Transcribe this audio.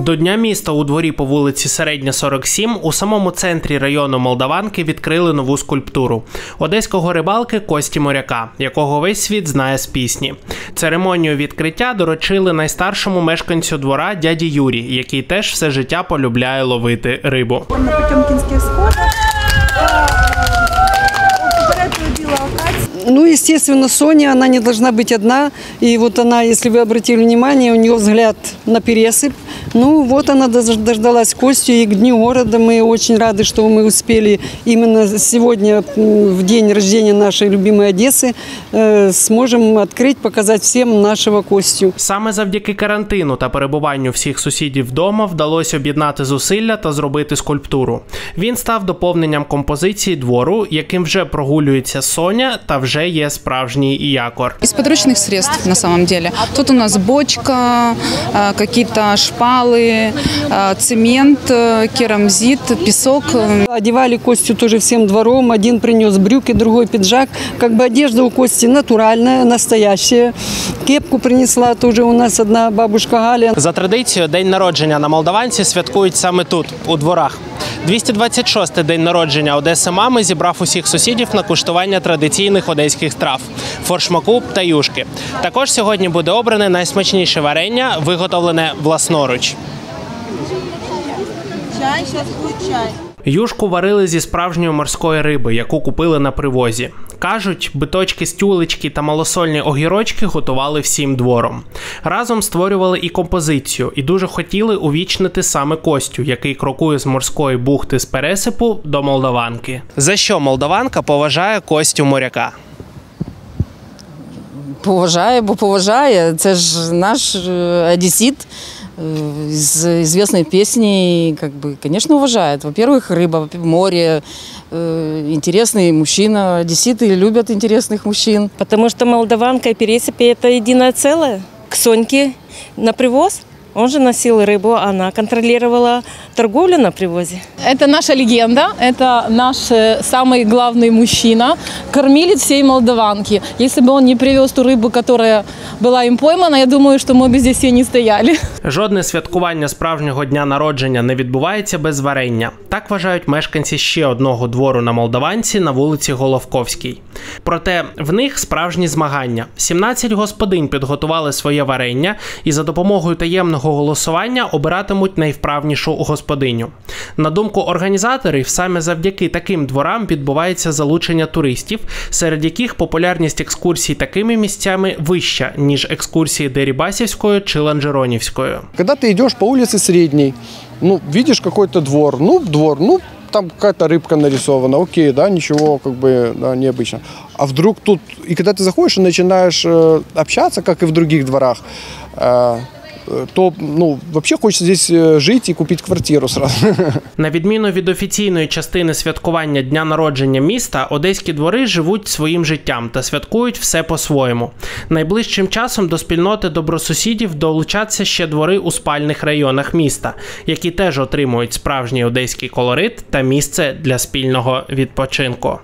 До Дня міста у дворі по вулиці Середня 47 у самому центрі району Молдаванки відкрили нову скульптуру одеського рибалки Кості Моряка, якого весь світ знає з пісні. Церемонію відкриття доручили найстаршому мешканцю двора дяді Юрі, який теж все життя полюбляє ловити рибу. на Потемкинских сходах. Ну, естественно, Соня, она не должна быть одна. И вот она, если вы обратили внимание, у нее взгляд на пересыпь. Ну, вот она дож- дождалась Костю. И к Дню города мы очень рады, что мы успели именно сегодня, м, в день рождения нашей любимой Одессы, э, сможем открыть, показать всем нашего Костю. Саме завдяки карантину та перебуванню всіх сусідів вдома вдалося об'єднати зусилля та зробити скульптуру. Він став доповненням композиції двору, яким вже прогулюється Соня, та вже є справжній якор. Из подручных средств на самом деле. Тут у нас бочка, э, какие-то шпалы, э, цемент, э, керамзит, песок. Одевали Костю тоже всем двором. Один принес брюки, другой пиджак. Как бы одежда у Кости натуральная, настоящая. Кепку принесла тоже у нас одна бабушка Галя. За традицією, день народження на Молдаванці святкують саме тут, у дворах. 226-й день народження Одеси мами зібрав усіх сусідів на куштування традиційних одеських трав форшмаку та юшки. Також сьогодні буде обране найсмачніше варення, виготовлене власноруч. Чай, зараз буде чай. Юшку варили зі справжньої морської риби, яку купили на привозі. Кажуть, биточки з тюлечки та малосольні огірочки готували всім двором. Разом створювали і композицію, і дуже хотіли увічнити саме Костю, який крокує з морської бухти з пересипу до Молдаванки. За що молдаванка поважає Костю моряка? Поважає, бо поважає. Це ж наш е, одесит е, з известной песни, как бы, конечно, уважает. Во-первых, рыба, море, э, интересный мужчина. Одесситы любят интересных мужчин. Потому что Молдаванка и Пересыпи – это единое целое. К Соньке на привоз. Он же носил рыбу, она контролировала торговлю на привозе. Это наша легенда, это наш э, самый главный мужчина, кормилец всей Молдаванки. Если бы он не привез ту рыбу, которая была им поймана, я думаю, что мы бы здесь все не стояли. Жодне святкування справжнього дня народження не відбувається без варення. Так вважають мешканці ще одного двору на Молдаванці на вулиці Головковській. Проте в них справжні змагання. 17 господинь підготували своє варення і за допомогою таємного голосування обиратимуть найвправнішу господиню. На думку організаторів, саме завдяки таким дворам відбувається залучення туристів, серед яких популярність екскурсій такими місцями вища ніж екскурсії Дерибасівською чи Ланжеронівською. Когда ты идешь по улице Средней, ну, видишь какой-то двор, ну, двор, ну, там какая-то рыбка нарисована, окей, да, ничего как бы да, необычно. А вдруг тут, и когда ты заходишь и начинаешь э, общаться, как и в других дворах, э, э, то, ну, вообще хочется здесь э, жить и купить квартиру сразу. На відміну від офіційної частини святкування дня народження міста, одеські двори живуть своїм життям та святкують все по-своєму. Найближчим часом до спільноти добросусідів долучаться ще двори у спальних районах міста, які теж отримують справжній одеський колорит та місце для спільного відпочинку.